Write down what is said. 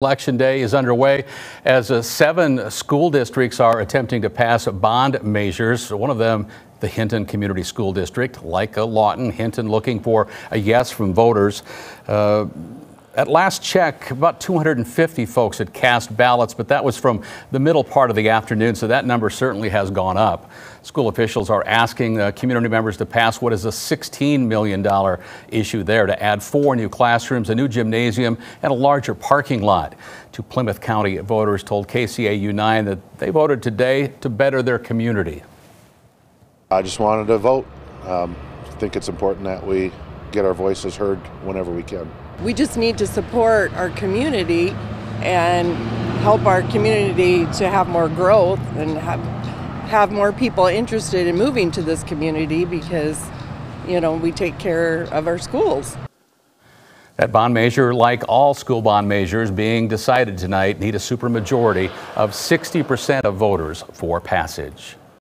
Election day is underway as uh, seven school districts are attempting to pass bond measures. One of them, the Hinton Community School District, like Lawton, Hinton looking for a yes from voters. Uh, at last check, about 250 folks had cast ballots, but that was from the middle part of the afternoon, so that number certainly has gone up. School officials are asking uh, community members to pass what is a $16 million issue there to add four new classrooms, a new gymnasium, and a larger parking lot. Two Plymouth County voters told KCAU 9 that they voted today to better their community. I just wanted to vote. Um, I think it's important that we get our voices heard whenever we can. We just need to support our community and help our community to have more growth and have have more people interested in moving to this community because you know we take care of our schools. That bond measure, like all school bond measures being decided tonight, need a supermajority of 60% of voters for passage.